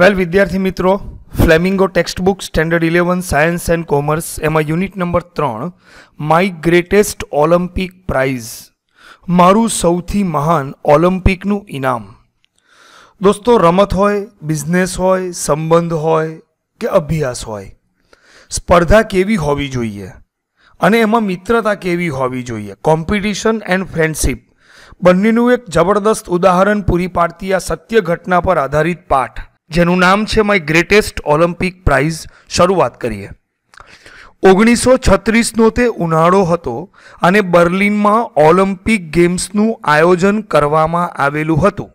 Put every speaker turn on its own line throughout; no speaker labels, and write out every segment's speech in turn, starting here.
વેલ વિદ્યાર્થી મિત્રો Flamingo text book standard eleven science and commerce એમાં યુનિટ નંબર ત્રણ માય ગ્રેટેસ્ટ ઓલિમ્પિક પ્રાઇઝ મારું સૌથી મહાન ઓલિમ્પિકનું ઇનામ. દોસ્તો, રમત હોય બિઝનેસ હોય, સંબંધ હોય કે અભ્યાસ હોય, સ્પર્ધા કેવી હોવી જોઈએ અને એમાં મિત્રતા કેવી હોવી જોઈએ કોમ્પિટિશન એન્ડ ફ્રેન્ડશિપ બંનેનું એક જબરદસ્ત ઉદાહરણ પૂરી પાડતી આ સત્ય ઘટના પર આધારિત પાઠ. જેનું નામ છે માય ગ્રેટેસ્ટ ઓલિમ્પિક પ્રાઇઝ. શરૂઆત કરીએ. ઓગણીસો છત્રીસનો તે ઉનાળો હતો અને બર્લિનમાં ઓલિમ્પિક ગેમ્સનું આયોજન કરવામાં આવેલું હતું.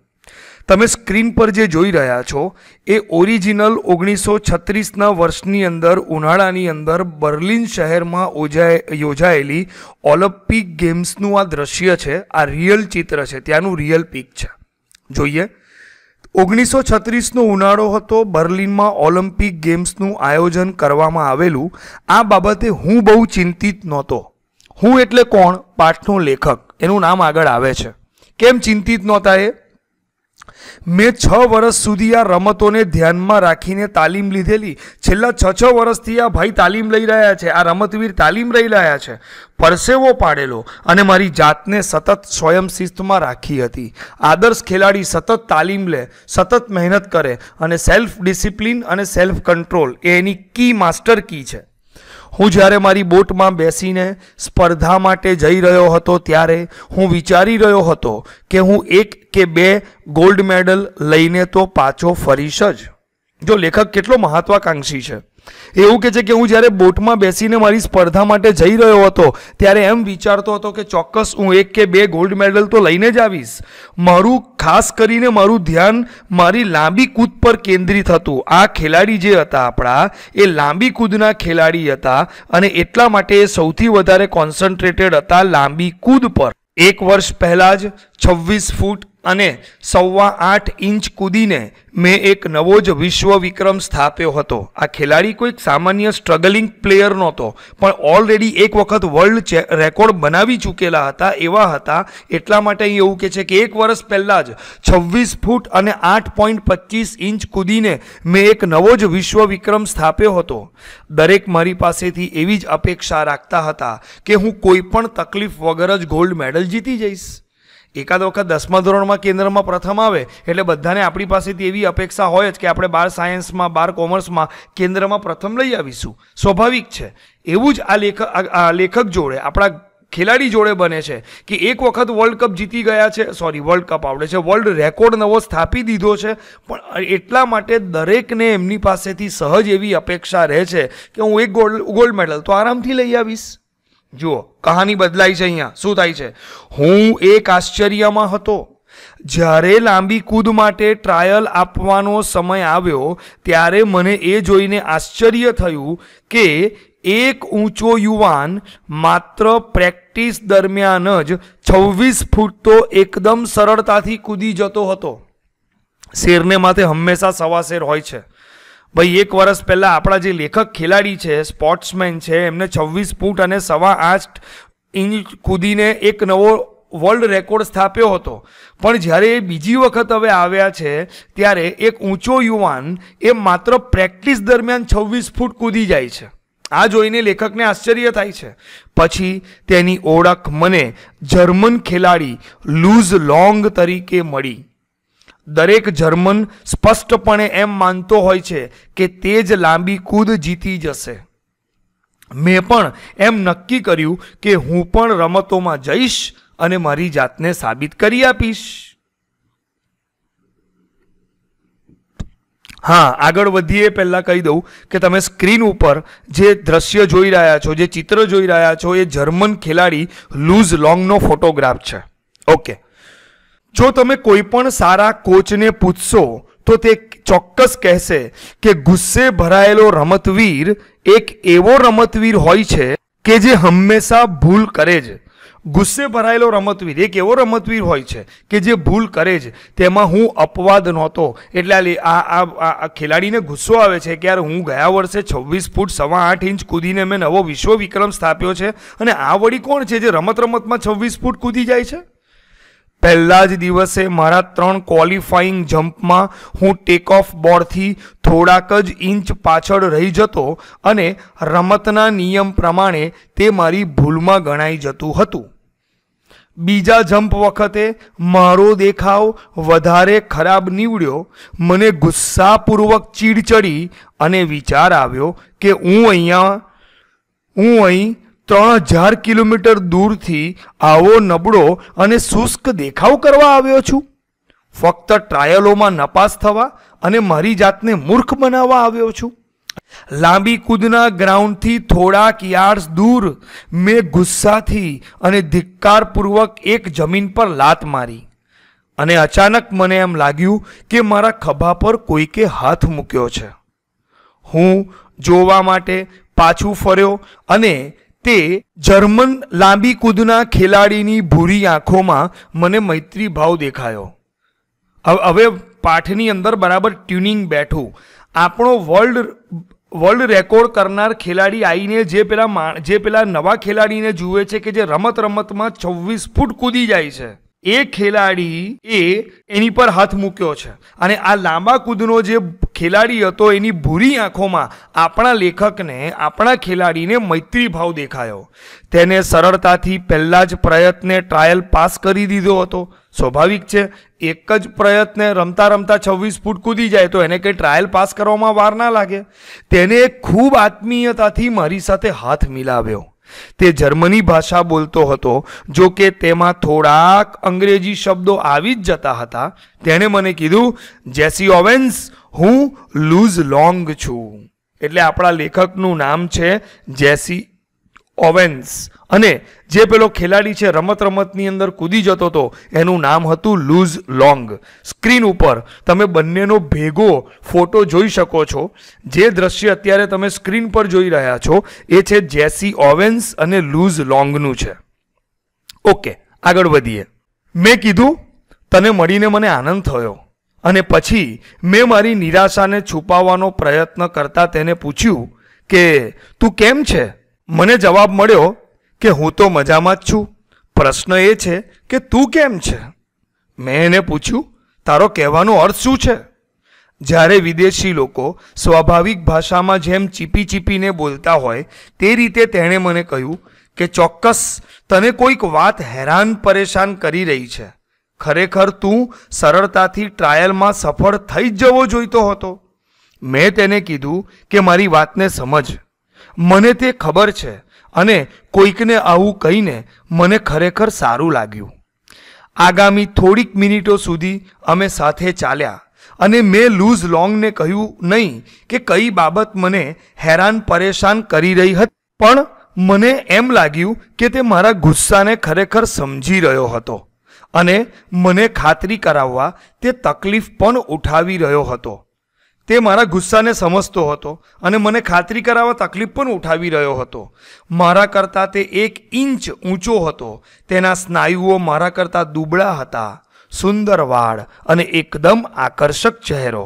તમે સ્ક્રીન પર જે જોઈ રહ્યા છો, એ ઓરિજિનલ ઓગણીસો છત્રીસના વર્ષની અંદર, ઉનાળાની અંદર બર્લિન શહેરમાં યોજાયેલી ઓલિમ્પિક ગેમ્સનું આ દ્રશ્ય છે, આ રિયલ ચિત્ર છે, ત્યાંનું રિયલ પિક છે. જોઈએ. ઓગણીસો છત્રીસનો ઉનાળો હતો, બર્લિનમાં ઓલિમ્પિક ગેમ્સનું આયોજન કરવામાં આવેલું. આ બાબતે હું બહુ ચિંતિત નહોતો. હું એટલે કોણ? પાઠનો લેખક. એનું નામ આગળ આવે છે. કેમ ચિંતિત નહોતા એ? મેં છ વર્ષ સુધી આ રમતોને ધ્યાનમાં રાખીને તાલીમ લીધેલી. છેલ્લા છ છ વર્ષથી આ ભાઈ તાલીમ લઈ રહ્યા છે, આ રમતવીર તાલીમ લઈ રહ્યા છે. પરસેવો પાડેલો અને મારી જાતને સતત સ્વયં શિસ્તમાં રાખી હતી. આદર્શ ખેલાડી સતત તાલીમ લે, સતત મહેનત કરે અને સેલ્ફ ડિસિપ્લિન અને સેલ્ફ કંટ્રોલ એ એની કી માસ્ટર કી છે. હું જ્યારે મારી બોટમાં બેસીને સ્પર્ધા માટે જઈ રહ્યો હતો ત્યારે હું વિચારી રહ્યો હતો કે હું એક કે બે ગોલ્ડ મેડલ લઈને તો પાછો ફરીશ જ જો લેખક કેટલો મહત્વાકાંક્ષી છે. એવું કે છે કે હું જ્યારે બોટમાં બેસીને મારી સ્પર્ધા માટે જઈ રહ્યો હતો, ત્યારે એમ વિચારતો હતો કે ચોક્કસ હું એક કે બે ગોલ્ડ મેડલ તો લઈને જ આવીશ. મારું ખાસ કરીને મારું ધ્યાન મારી લાંબી કૂદ પર કેન્દ્રિત હતું. આ ખેલાડી જે હતા આપણા, એ લાંબી કૂદના ખેલાડી હતા અને એટલા માટે એ સૌથી વધારે કોન્સન્ટ્રેટેડ હતા લાંબી કૂદ પર. એક વર્ષ પહેલાં જ છવ્વીસ ફૂટ અને સવા આઠ ઇંચ કૂદીને મેં એક નવો જ વિશ્વ વિક્રમ સ્થાપ્યો હતો. આ ખેલાડી કોઈક સામાન્ય સ્ટ્રગલિંગ પ્લેયર નહોતો, પણ ઓલરેડી એક વખત વર્લ્ડ રેકોર્ડ બનાવી ચૂકેલા હતા, એવા હતા. એટલા માટે અહીં એવું કે છે કે એક વર્ષ પહેલાં જ છવ્વીસ ફૂટ અને આઠ પોઈન્ટ પચીસ ઇંચ કૂદીને મેં એક નવો જ વિશ્વ વિક્રમ સ્થાપ્યો હતો. દરેક મારી પાસેથી એવી જ અપેક્ષા રાખતા હતા કે હું કોઈ પણ તકલીફ વગર જ ગોલ્ડ મેડલ જીતી જઈશ. એકાદ વખત દસમા ધોરણમાં કેન્દ્રમાં પ્રથમ આવે, એટલે બધાને આપણી પાસેથી એવી અપેક્ષા હોય જ કે આપણે બાર સાયન્સમાં, બાર કોમર્સમાં કેન્દ્રમાં પ્રથમ લઈ આવીશું. સ્વાભાવિક છે. એવું જ આ લેખક આ લેખક જોડે, આપણા ખેલાડી જોડે બને છે કે એક વખત વર્લ્ડ કપ જીતી ગયા છે સોરી વર્લ્ડ કપ આવડે છે વર્લ્ડ રેકોર્ડ નવો સ્થાપી દીધો છે, પણ એટલા માટે દરેકને એમની પાસેથી સહજ એવી અપેક્ષા રહે છે કે હું એક ગોલ્ડ ગોલ્ડ મેડલ તો આરામથી લઈ આવીશ. જુઓ, કહાની બદલાય છે અહીંયા. શું થાય છે? હું એક આશ્ચર્યમાં હતો. જ્યારે લાંબી કૂદ માટે ટ્રાયલ આપવાનો સમય આવ્યો, ત્યારે મને એ જોઈને આશ્ચર્ય થયું કે એક ઊંચો યુવાન માત્ર પ્રેક્ટિસ દરમિયાન જ છવ્વીસ ફૂટ તો એકદમ સરળતાથી કૂદી જતો હતો. શેરને માથે હંમેશા સવા શેર હોય છે. ભાઈ, એક વર્ષ પહેલાં આપણા જે લેખક ખેલાડી છે સ્પોર્ટ્સમેન છે, એમને છવ્વીસ ફૂટ અને સવા આઠ ઇંચ કૂદીને એક નવો વર્લ્ડ રેકોર્ડ સ્થાપ્યો હતો. પણ જ્યારે એ બીજી વખત હવે આવ્યા છે, ત્યારે એક ઊંચો યુવાન એ માત્ર પ્રેક્ટિસ દરમિયાન છવ્વીસ ફૂટ કૂદી જાય છે. આ જોઈને લેખકને આશ્ચર્ય થાય છે. પછી તેની ઓળખ મને જર્મન ખેલાડી લૂઝ લોંગ તરીકે મળી. દરેક જર્મન સ્પષ્ટપણે એમ માનતો હોય છે કે તે જ લાંબી કૂદ જીતી જશે. મેં પણ એમ નક્કી કર્યું કે હું પણ રમતોમાં જઈશ અને મારી જાતને સાબિત કરી આપીશ. હા, આગળ વધીએ, પહેલાં કહી દઉં કે તમે સ્ક્રીન ઉપર જે દ્રશ્ય જોઈ રહ્યા છો, જે ચિત્ર જોઈ રહ્યા છો, એ જર્મન ખેલાડી લૂઝ લોંગનો ફોટોગ્રાફ છે. ઓકે. જો તમે કોઈ પણ સારા કોચને પૂછશો, તો તે ચોક્કસ કહેશે કે ગુસ્સે ભરાયેલો રમતવીર એક એવો રમતવીર હોય છે કે જે હંમેશા ભૂલ કરે જ. ગુસ્સે ભરાયેલો રમતવીર એક એવો રમતવીર હોય છે કે જે ભૂલ કરે જ. તેમાં હું અપવાદ નહોતો. એટલે આ આ ખેલાડીને ગુસ્સો આવે છે કે યાર હું ગયા વર્ષે છવ્વીસ ફૂટ સવા આઠ ઇંચ કૂદીને મેં નવો વિશ્વ વિક્રમ સ્થાપ્યો છે અને આ વળી કોણ છે જે રમત રમતમાં છવ્વીસ ફૂટ કૂદી જાય છે? પહેલા જ દિવસે મારા ત્રણ ક્વોલિફાઈંગ જમ્પમાં હું ટેક ઓફ બોર્ડથી થોડાક જ ઇંચ પાછળ રહી જતો અને રમતના નિયમ પ્રમાણે તે મારી ભૂલમાં ગણાઈ જતું હતું. બીજા જમ્પ વખતે મારો દેખાવ વધારે ખરાબ નીવડ્યો, મને ગુસ્સાપૂર્વક ચીડ ચડી અને વિચાર આવ્યો કે હું અહીંયા, હું અહીં ત્રણ હજાર કિલોમીટર દૂરથી આવો નબળો અને શુષ્ક દેખાવ કરવા આવ્યો છું. ફક્ત ટ્રાયલોમાં નપાસ થવા અને મારી જાતને મૂર્ખ બનાવવા આવ્યો છું. લાંબી કૂદના ગ્રાઉન્ડથી થોડાક યાર્ડ્સ દૂર મેં ગુસ્સાથી અને ધિક્કારપૂર્વક એક જમીન પર લાત મારી. અને અચાનક મને એમ લાગ્યું કે મારા ખભા પર કોઈકે હાથ મૂક્યો છે. હું જોવા માટે પાછું ફર્યો અને તે જર્મન લાંબી કૂદના ખેલાડીની ભૂરી આંખોમાં મને મૈત્રી ભાવ દેખાયો. હવે પાઠની અંદર બરાબર ટ્યુનિંગ બેઠું. આપણો વર્લ્ડ વર્લ્ડ રેકોર્ડ કરનાર ખેલાડી આવીને જે પેલા જે પેલા નવા ખેલાડીને જુએ છે કે જે રમત રમતમાં છવ્વીસ ફૂટ કૂદી જાય છે. એ ખેલાડી એ એની પર હાથ મૂક્યો છે. અને આ લાંબા કૂદનો જે ખેલાડી હતો, એની ભૂરી આંખોમાં આપણા લેખકને, આપણા ખેલાડીને મૈત્રી ભાવ દેખાયો. તેને સરળતાથી પહેલાં જ પ્રયત્ને ટ્રાયલ પાસ કરી દીધો હતો. સ્વાભાવિક છે, એક જ પ્રયત્ને રમતા રમતા છવ્વીસ ફૂટ કૂદી જાય તો એને કંઈ ટ્રાયલ પાસ કરવામાં વાર ના લાગે. તેને ખૂબ આત્મીયતાથી મારી સાથે હાથ મિલાવ્યો. તે જર્મની ભાષા બોલતો હતો. જો કે તેમાં થોડાક અંગ્રેજી શબ્દો આવી જ જતા હતા. તેણે મને કીધું, જેસી ઓવેન્સ, હું લૂઝ લોંગ છું. એટલે આપણા લેખકનું નામ છે જેસી ઓવેન્સ અને જે પેલો ખેલાડી છે, રમત રમતની અંદર કૂદી જતો હતો, એનું નામ હતું લૂઝ લોંગ. સ્ક્રીન ઉપર તમે બંનેનો ભેગો ફોટો જોઈ શકો છો. જે દ્રશ્ય અત્યારે તમે સ્ક્રીન પર જોઈ રહ્યા છો, એ છે જેસી ઓવેન્સ અને લૂઝ લોંગનું છે. ઓકે આગળ વધીએ. મેં કીધું, તને મળીને મને આનંદ થયો. અને પછી મેં મારી નિરાશાને છુપાવવાનો પ્રયત્ન કરતાં તેને પૂછ્યું કે, તું કેમ છે? મને જવાબ મળ્યો કે હું તો મજામાં જ છું. પ્રશ્ન એ છે કે તું કેમ છે? મેં એને પૂછ્યું, તારો કહેવાનો અર્થ શું છે? જ્યારે વિદેશી લોકો સ્વાભાવિક ભાષામાં જેમ ચીપી ચીપીને બોલતા હોય, તે રીતે તેણે મને કહ્યું કે ચોક્કસ, તને કોઈક વાત હેરાન પરેશાન કરી રહી છે. ખરેખર તું સરળતાથી ટ્રાયલમાં સફળ થઈ જવો જોઈતો હતો. મેં તેને કીધું કે મારી વાતને સમજ. મને તે ખબર છે અને કોઈકને આવું કહીને મને ખરેખર સારું લાગ્યું. આગામી થોડીક મિનિટો સુધી અમે સાથે ચાલ્યા અને મેં લૂઝ લોંગને કહ્યું નહીં કે કઈ બાબત મને હેરાન પરેશાન કરી રહી હતી, પણ મને એમ લાગ્યું કે તે મારા ગુસ્સાને ખરેખર સમજી રહ્યો હતો અને મને ખાતરી કરાવવા તે તકલીફ પણ ઉઠાવી રહ્યો હતો. તે મારા ગુસ્સાને સમજતો હતો અને મને ખાતરી કરાવવા તકલીફ પણ ઉઠાવી રહ્યો હતો. મારા કરતાં તે એક ઇંચ ઊંચો હતો. તેના સ્નાયુઓ મારા કરતાં દુબળા હતા. સુંદર વાળ અને એકદમ આકર્ષક ચહેરો.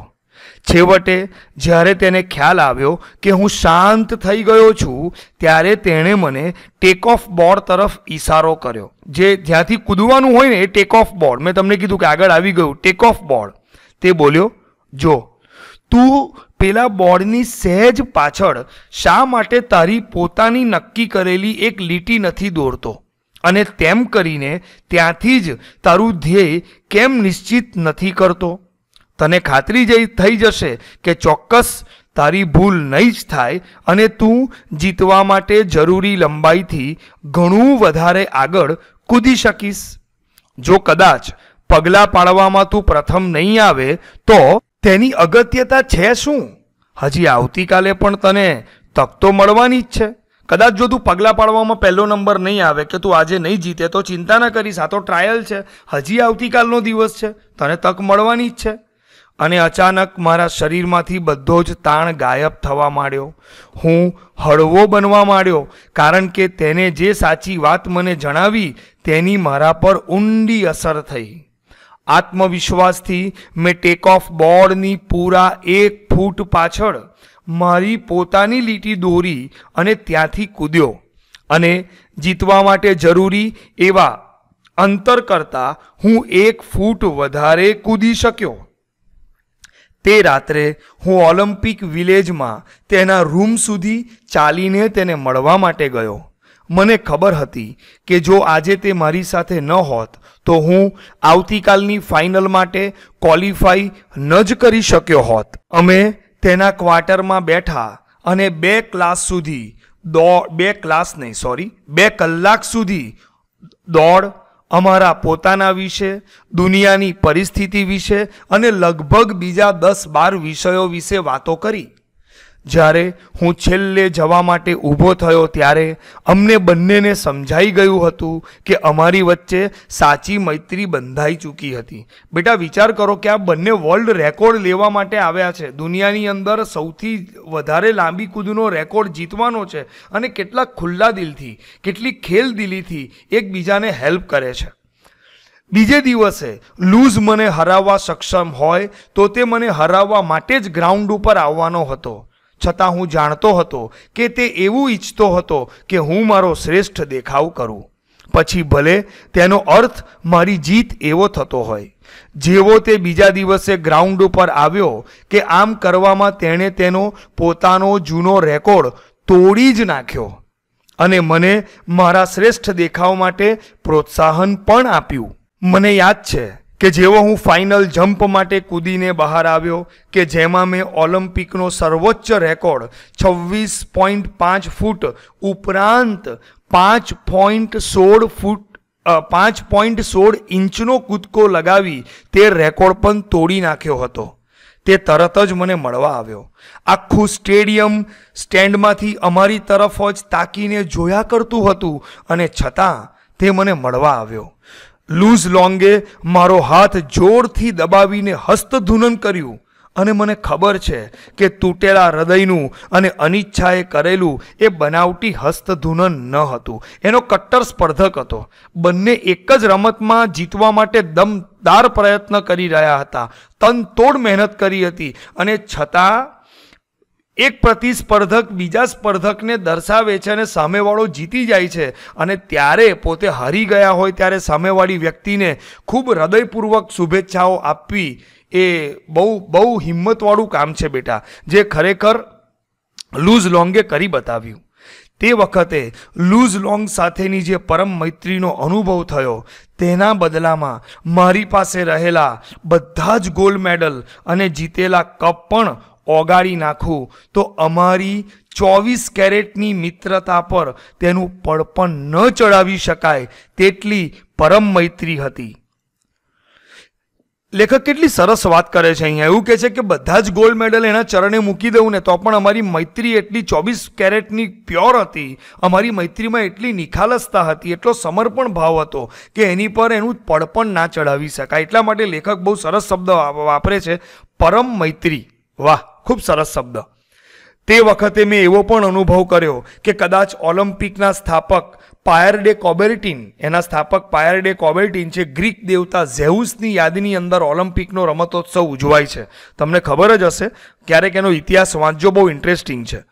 છેવટે, જ્યારે તેને ખ્યાલ આવ્યો કે હું શાંત થઈ ગયો છું, ત્યારે તેણે મને ટેક ઓફ બોર્ડ તરફ ઈશારો કર્યો. જે જ્યાંથી કૂદવાનું હોય ને એ ટેક ઓફ બોર્ડ મેં તમને કીધું કે આગળ આવી ગયું ટેક ઓફ બોર્ડ તે બોલ્યો, જો તું પેલા બોર્ડની સહેજ પાછળ શા માટે તારી પોતાની નક્કી કરેલી એક લીટી નથી દોરતો? અને તેમ કરીને ત્યાંથી જ તારું ધ્યેય કેમ નિશ્ચિત નથી કરતો? તને ખાતરી જઈ થઈ જશે કે ચોક્કસ તારી ભૂલ નહીં જ થાય અને તું જીતવા માટે જરૂરી લંબાઈથી ઘણું વધારે આગળ કૂદી શકીશ. જો કદાચ પગલાં પાડવામાં તું પ્રથમ નહીં આવે તો તેની અગત્યતા છે શું? હજી આવતીકાલે પણ તને તક તો મળવાની જ છે. કદાચ જો તું પગલાં પાડવામાં પહેલો નંબર નહીં આવે કે તું આજે નહીં જીતે તો ચિંતા ન કરીશ, આ તો ટ્રાયલ છે. હજી આવતીકાલનો દિવસ છે, તને તક મળવાની જ છે. અને અચાનક મારા શરીરમાંથી બધો જ તાણ ગાયબ થવા માંડ્યો. હું હળવો બનવા માંડ્યો, કારણ કે તેને જે સાચી વાત મને જણાવી, તેની મારા પર ઊંડી અસર થઈ. આત્મવિશ્વાસથી મેં ટેક ઓફ બોર્ડની પૂરા એક ફૂટ પાછળ મારી પોતાની લીટી દોરી અને ત્યાંથી કૂદ્યો. અને જીતવા માટે જરૂરી એવા અંતર કરતાં હું એક ફૂટ વધારે કૂદી શક્યો. તે રાત્રે હું ઓલિમ્પિક વિલેજમાં તેના રૂમ સુધી ચાલીને તેને મળવા માટે ગયો. મને ખબર હતી કે જો આજે તે મારી સાથે ન હોત, તો હું આવતીકાલની ફાઇનલ માટે ક્વોલિફાઈ ન જ કરી શક્યો હોત. અમે તેના ક્વાર્ટરમાં બેઠા અને બે ક્લાસ સુધી દોડ, બે ક્લાસ નહીં, સોરી, બે કલાક સુધી દોડ અમારા પોતાના વિશે, દુનિયાની પરિસ્થિતિ વિશે અને લગભગ બીજા દસ બાર વિષયો વિશે વાતો કરી. જ્યારે હું છેલ્લે જવા માટે ઊભો થયો ત્યારે અમને બંનેને સમજાઈ ગયું હતું કે અમારી વચ્ચે સાચી મૈત્રી બંધાઈ ચૂકી હતી. બેટા, વિચાર કરો કે આ બંને વર્લ્ડ રેકોર્ડ લેવા માટે આવ્યા છે. દુનિયાની અંદર સૌથી વધારે લાંબી કૂદનો રેકોર્ડ જીતવાનો છે અને કેટલા ખુલ્લા દિલથી કેટલી ખેલ દિલીથી એકબીજાને હેલ્પ કરે છે. બીજે દિવસે લૂઝ મને હરાવવા સક્ષમ હોય તો તે મને હરાવવા માટે જ ગ્રાઉન્ડ ઉપર આવવાનો હતો. છતાં હું જાણતો હતો કે તે એવું ઈચ્છતો હતો કે હું મારો શ્રેષ્ઠ દેખાવ કરું. પછી ભલે તેનો અર્થ મારી જીત એવો થતો હોય. જેવો તે બીજા દિવસે ગ્રાઉન્ડ ઉપર આવ્યો કે આમ કરવામાં તેણે તેનો પોતાનો જૂનો રેકોર્ડ તોડી જ નાખ્યો અને મને મારા શ્રેષ્ઠ દેખાવ માટે પ્રોત્સાહન પણ આપ્યું. મને યાદ છે કે જેવો હું ફાઇનલ જમ્પ માટે કૂદીને બહાર આવ્યો કે જેમાં મેં ઓલિમ્પિકનો સર્વોચ્ચ રેકોર્ડ છવ્વીસ પોઈન્ટ પાંચ ફૂટ ઉપરાંત પાંચ પોઈન્ટ સોળ ફૂટ પાંચ પોઈન્ટ સોળ ઇંચનો કૂદકો લગાવી તે રેકોર્ડ પણ તોડી નાખ્યો હતો. તે તરત જ મને મળવા આવ્યો. આખું સ્ટેડિયમ સ્ટેન્ડમાંથી અમારી તરફ જ તાકીને જોયા કરતું હતું અને છતાં તે મને મળવા આવ્યો. લૂઝ લોંગે મારો હાથ જોરથી દબાવીને હસ્તધૂનન કર્યું. અને મને ખબર છે કે તૂટેલા હૃદયનું અને અનિચ્છાએ કરેલું એ બનાવટી હસ્તધૂનન ન હતું. એનો કટ્ટર સ્પર્ધક હતો. બંને એક જ રમતમાં જીતવા માટે દમદાર પ્રયત્ન કરી રહ્યા હતા. તન તોડ મહેનત કરી હતી. અને છતાં એક પ્રતિસ્પર્ધક બીજા સ્પર્ધકને દર્શાવે છે અને સામેવાળો જીતી જાય છે. અને ત્યારે પોતે હારી ગયા હોય ત્યારે સામેવાળી વ્યક્તિને ખૂબ હૃદયપૂર્વક શુભેચ્છાઓ આપવી એ બહુ બહુ હિંમતવાળું કામ છે બેટા. જે ખરેખર લૂઝ લોંગે કરી બતાવ્યું. તે વખતે લૂઝ લોંગ સાથેની જે પરમ મૈત્રીનો અનુભવ થયો, તેના બદલામાં મારી પાસે રહેલા બધા જ ગોલ્ડ મેડલ અને જીતેલા કપ પણ ઓગાળી નાખું. તો અમારી ચોવીસ કેરેટની મિત્રતા પર તેનું પડપણ ન ચડાવી શકાય તેટલી પરમ મૈત્રી હતી. લેખક કેટલી સરસ વાત કરે છે અહીંયા. એવું કહે છે કે બધા જ ગોલ્ડ મેડલ એના ચરણે મૂકી દઉં ને તો પણ અમારી મૈત્રી એટલી ચોવીસ કેરેટની પ્યોર હતી. અમારી મૈત્રીમાં એટલી નિખાલસતા હતી, એટલો સમર્પણ ભાવ હતો કે એની પર એનું પડપણ ના ચડાવી શકાય. એટલા માટે લેખક બહુ સરસ શબ્દ વાપરે છે, પરમ મૈત્રી. વાહ. ખૂબ સરસ શબ્દ. તે વખતે મેં એવો પણ અનુભવ કર્યો કે કદાચ ઓલિમ્પિકના સ્થાપક પાયરડે કોબેરટીન એના સ્થાપક પાયરડે કોબેરટીન છે, ગ્રીક દેવતા ઝેઉસની યાદની અંદર ઓલિમ્પિકનો રમતોત્સવ ઉજવાય છે. તમને ખબર જ હશે, ક્યારેક એનો ઇતિહાસ વાંચજો, બહુ ઇન્ટરેસ્ટિંગ છે.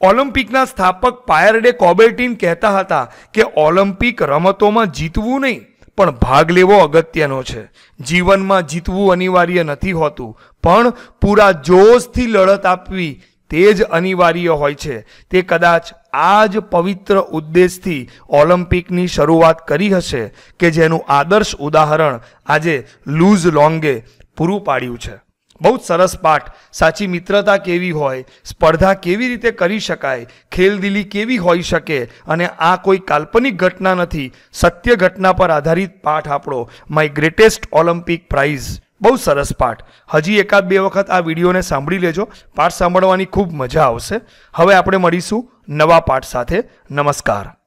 ઓલિમ્પિકના સ્થાપક પાયરડે કોબેર્ટિન કહેતા હતા કે ઓલિમ્પિક રમતોમાં જીતવું નહીં પણ ભાગ લેવો અગત્યનો છે. જીવનમાં જીતવું અનિવાર્ય નથી હોતું, પણ પૂરા જોશથી લડત આપવી તે જ અનિવાર્ય હોય છે. તે કદાચ આ જ પવિત્ર ઉદ્દેશથી ઓલિમ્પિકની શરૂઆત કરી હશે કે જેનું આદર્શ ઉદાહરણ આજે લૂઝ લોંગે પૂરું પાડ્યું છે. બહુ જ સરસ પાઠ. સાચી મિત્રતા કેવી હોય, સ્પર્ધા કેવી રીતે કરી શકાય ખેલદિલી કેવી હોઈ શકે, અને આ કોઈ કાલ્પનિક ઘટના નથી. સત્ય ઘટના પર આધારિત પાઠ આપણો. માય ગ્રેટેસ્ટ ઓલિમ્પિક પ્રાઇઝ બહુ સરસ પાઠ. હજી એકાદ બે વખત આ વિડીયોને સાંભળી લેજો. પાઠ સાંભળવાની ખૂબ મજા આવશે. હવે આપણે મળીશું નવા પાઠ સાથે. નમસ્કાર.